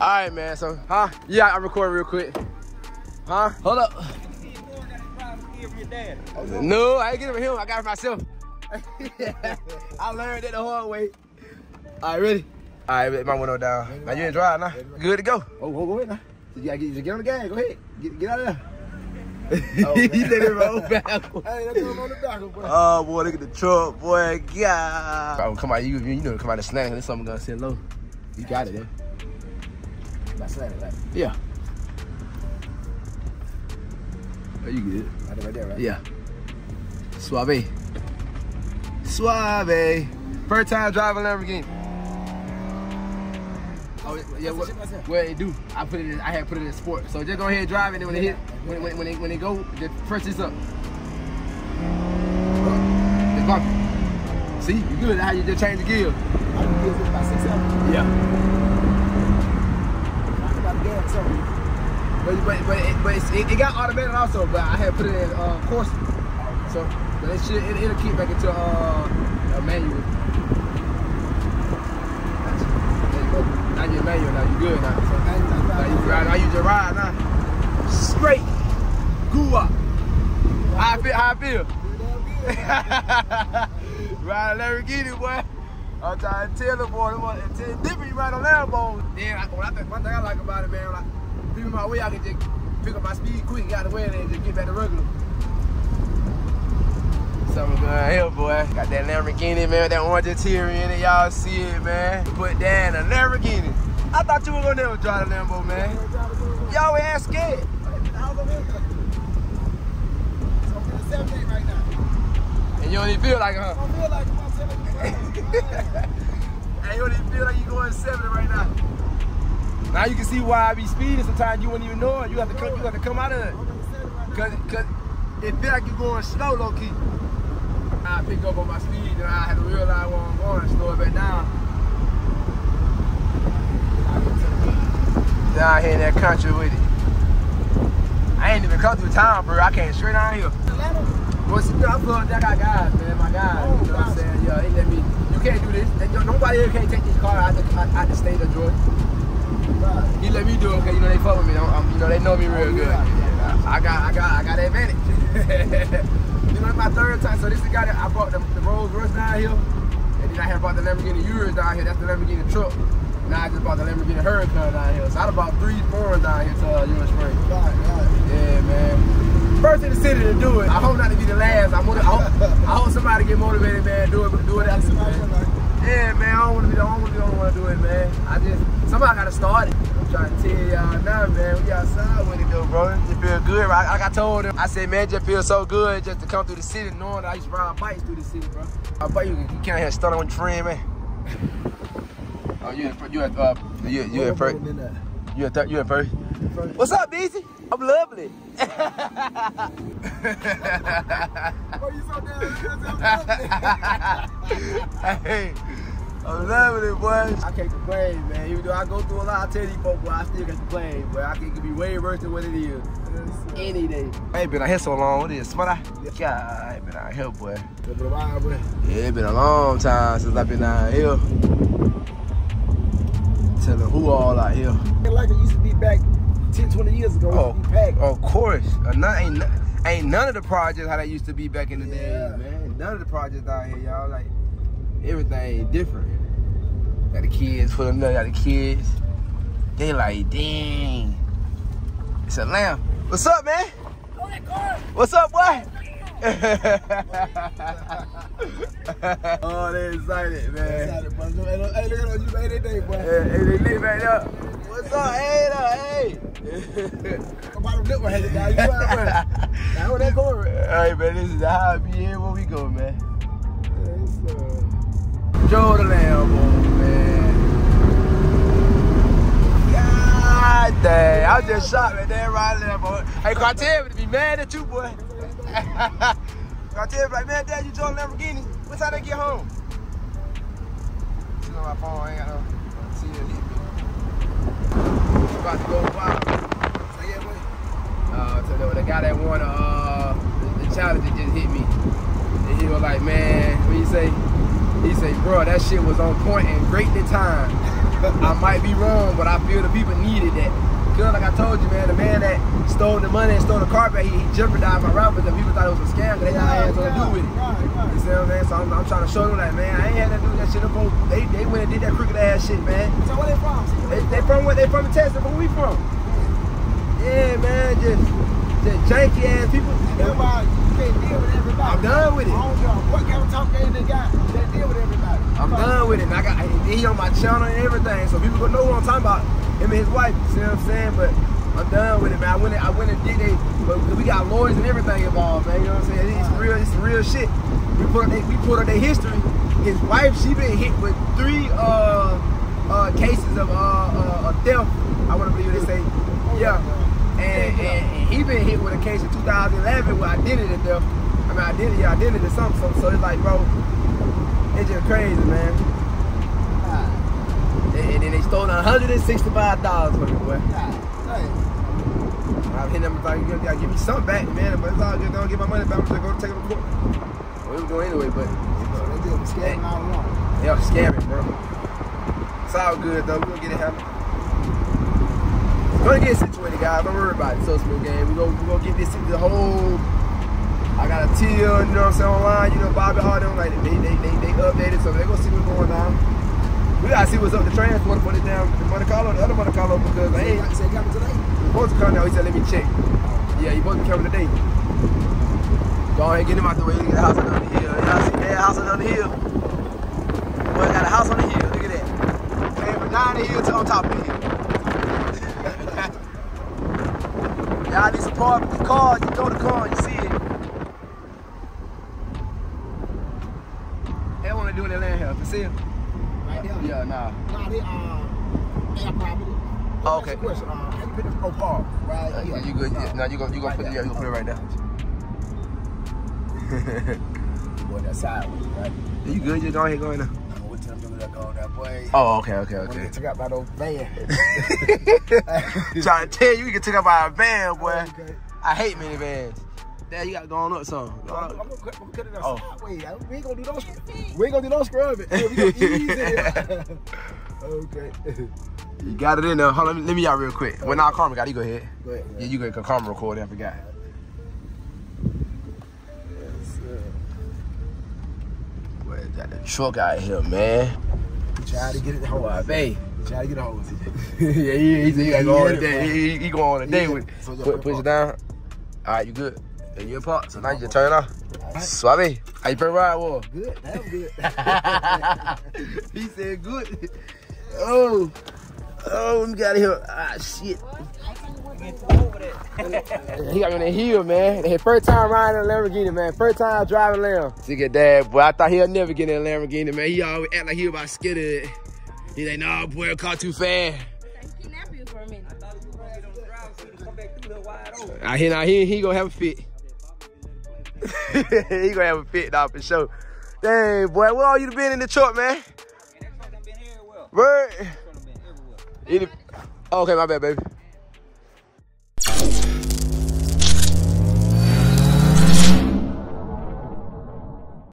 All right, man. So, huh? Yeah, I'm recording real quick. Huh? Hold up. No, I ain't get it from him. I got it myself. I learned it the hard way. All right, ready? All right, my window down. Now you in drive now. Good to go. Oh, go, ahead now. You gotta get, get on the gas. Go ahead. Get, get out of there. Oh, he let it roll back. Hey, let's go on the back, boy. Oh boy, look at the truck, boy. Yeah. Oh, come out, you you know, come out the snag. This something gonna sit low. You got it, eh? That's right, right. Yeah. Oh, you good? Right there, right there, right? Yeah. Suave. Suave. First time driving Lamborghini. Oh yeah, what, what it do? I put it in. I had put it in sport. So just go ahead and drive, it and then when it hit, when when when it, when it go, just press this up. It's bumpy. See, you good? How you just change the gear? I can get about six, seven. Yeah. I got the gas, so. But but but it, but it's, it, it got automated also. But I had put it in uh, course. So but it should it, it'll keep back into uh, a manual. There you go. Now you're manual. Now you good now. Now you ride. Now you just ride now. Straight. Goo up. How I feel? How I feel? ride a Lamborghini, boy. I'm trying to tell the boy, them boy, tell different you ride a Lambo. Then I, think, one thing I like about it, man, like, my way, I can just pick up my speed quick, get out of the way, and then just get back to regular. Something going here, boy. Got that Lamborghini, man, that orange interior in it. Y'all see it, man. Put that in a Lamborghini. I thought you were gonna never drive a Lambo, man. Y'all were ass scared. And you don't even feel like it, huh? I feel like telling you. Hey, you don't even feel like you going 70 right now. Now you can see why I be speeding sometimes you wouldn't even know it. You have to come, you have to come out of it. Cause, cause it feel like you're going slow, low key. I pick up on my speed and I had to realize where I'm going and slow it back down. Down here in that country with it. I ain't even come through town, bro. I came straight down here. Well, see, I plugged that got guys, man. My guys, you know what I'm saying? Yeah, he let me. You can't do this. They- Nobody here can't take this car out the, out, the state of Georgia. He let me do it because you know they fuck with me. I'm, you know they know me real good. I got, I got, I got the advantage. know, it's my third time. So this is the guy that I brought the, the Rolls Royce down here, and then I had brought the Lamborghini Urus down here. That's the Lamborghini truck. Now I just bought the Lamborghini Huracan down here. So I bought three foreigns down here to uh, US Spring. Yeah, man. First in the city to do it. I hope not to be the last. I, motiv- I, hope, I hope somebody get motivated, man. Do it, do it after man. Yeah, man. I don't want to be the only, the only one to do it, man. I just somebody got to start it. I'm trying to tell y'all now, man. We outside with it though, bro. It feel good. Right? Like I told him, I said, man, it just feel so good just to come through the city, knowing that I used to ride bikes through the city, bro. I bet you, you can't have stunning with your friend, man. Oh, you at, you at, uh, you, you at first. You at, you at first. What's up, BZ? I'm lovely. hey, I'm loving it, boy. I can't complain, man. Even though I go through a lot, I tell these folks, boy, I still can't complain, but I can be way worse than what it is. Any day. I ain't been out here so long. What is it, Smart God, I ain't been out here, boy. Yeah, it been a long time since I've been out here. Telling who all out here. Like it used to be back 10, 20 years ago. Oh, It used to be packed. of course. Uh, none, ain't, ain't none of the projects how they used to be back in the Yeah. day, man. None of the projects out here, y'all. Like, everything different. Got the kids pulling up, got the kids. They like, dang. It's a lamb. What's up, man? What's up, boy? oh, they excited, man. Excited, bro. Hey, look at what you made that day, boy. Hey, hey, they lit back up. What's up? Hey, look, hey. Come on, look what had it down. You know what I'm Now, that going? Hey, man, this is how I be here when we go, man. It's, Joe the Lambo, man. God I just shot right there riding Lambo. Hey, Cartel would be mad at you, boy. Cartel be like, man, Dad, you drove a Lamborghini. What time they get home? You know my phone, I ain't got no. See it hit me. It's about to go wild. say yeah, boy. Uh, so the, the guy that won uh, the, the challenge that just hit me. And he was like, man, what you say? He say, bro, that shit was on point and great the time. I might be wrong, but I feel the people needed that. Cause like I told you, man, the man that stole the money and stole the carpet, he, he jeopardized my route, but the people thought it was a scam, they Yeah, had nothing to do with it. right, right. You see what I'm saying? So I'm, I'm trying to show them like, man, I ain't had nothing to do with that shit. Folks, They, they went and did that crooked ass shit, man. So where they from? They, they from where they from Texas, where we from? Yeah, man, just, just janky ass people. Why you can't deal with everybody. I'm done with it. I don't care what kind of talk they got. They deal with everybody. I'm done with it. And I got he on my channel and everything, so people gonna know what I'm talking about. Him and his wife. You see what I'm saying? But I'm done with it, man. I went and, I went and did it, but we got lawyers and everything involved, man. You know what I'm saying? It's real. It's real shit. We put up they, we put up their history. His wife, she been hit with three uh uh cases of uh uh, theft. I want to believe they say, yeah. And, and, he been hit with a case in 2011 with identity theft. I mean, identity, identity something. So, so it's like, bro, it's just crazy, man. And, and then they stole $165 from me, boy. I hit them like, you gotta give me something back, man. But it's all good. Don't get my money back. I'm just gonna take it to court. We was going anyway, but They deal with scamming all along. yeah, scamming, bro. It's all good though. We gonna get it happen. We're gonna get it situated, guys. Don't worry about it. So Smooth Gang. We gonna we gonna get this the whole. I got a teal, you know what I'm saying, online. You know, Bobby Hart, them like they they they, they updated, so they gonna see what's going on. We gotta see what's up the transport, put it down, the Monte Carlo, the other Monte Carlo, because ain't Say, got me today. supposed to come now. He said, let me check. Yeah, he supposed to come today. Go ahead, get him out the way. Look at the house on the hill. Y'all see that house on the hill? Boy, got a house on the hill. Look at that. Came from down the hill to on top of the hill. Y'all need support with the car. You know the car. You see it. They want to do in their land health. You see it? Right there. Yeah, nah. Nah, they, uh, air property. Oh, okay. Question. Uh, how you put the pro park? Right Uh, here. you good? Yeah. Now you go. You gonna put it. Yeah, you gonna put it right there. Boy, that sideways, right? you good? You go ahead. Go ahead now. I'm gonna tell them that go that boy. Oh, okay, okay, they okay. took out by those van. Trying to tell you, you get took out by a van, boy. Okay. I hate minivans. Dad, you got going up some. I'm gonna, I'm gonna cut, I'm gonna cut it out Oh. sideways. We ain't gonna do no, we ain't gonna do no scrubbing. Hey, we gonna ease it. okay. You got it in there. Hold on, let me out real quick. When I Karma got it, you go ahead. Go ahead. Yeah, you go ahead. Karma recording. I forgot. Yes, sir. Boy, got the truck out here, man. Try to get it home. Boy, babe. Try to get a hold of it. yeah, he, he he got to on a day. bro. He, he, he go on a day with yeah, put push it it down. All right, you good? And your part. So now you just turn it off. Suave. How you first ride was? Good. Damn good. he said good. Oh, oh, we got here. Ah, shit. he got me on the hill, man. His first time riding a Lamborghini, man. First time driving Lamb. Look at that, boy. I thought he'll never get in a Lamborghini, man. He always act like he was about scared of it. He like, nah, boy, I car too fast. kidnap you for a minute. I hear now he he gonna have a fit. he gonna have a fit now for sure. Dang boy, where all you been in the truck, man? Word. Any- oh, okay, my bad, baby.